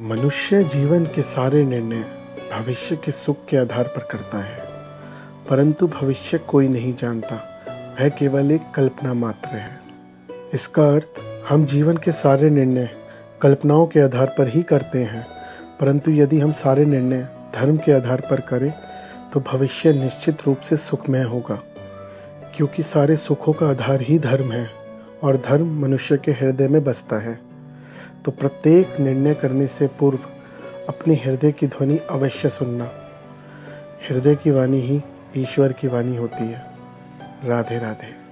मनुष्य जीवन के सारे निर्णय भविष्य के सुख के आधार पर करता है। परंतु भविष्य कोई नहीं जानता। वह केवल एक कल्पना मात्र है। इसका अर्थ, हम जीवन के सारे निर्णय कल्पनाओं के आधार पर ही करते हैं। परंतु यदि हम सारे निर्णय धर्म के आधार पर करें तो भविष्य निश्चित रूप से सुखमय होगा। क्योंकि सारे सुखों का आधार ही धर्म है, और धर्म मनुष्य के हृदय में बसता है। तो प्रत्येक निर्णय करने से पूर्व अपने हृदय की ध्वनि अवश्य सुनना। हृदय की वाणी ही ईश्वर की वाणी होती है। राधे राधे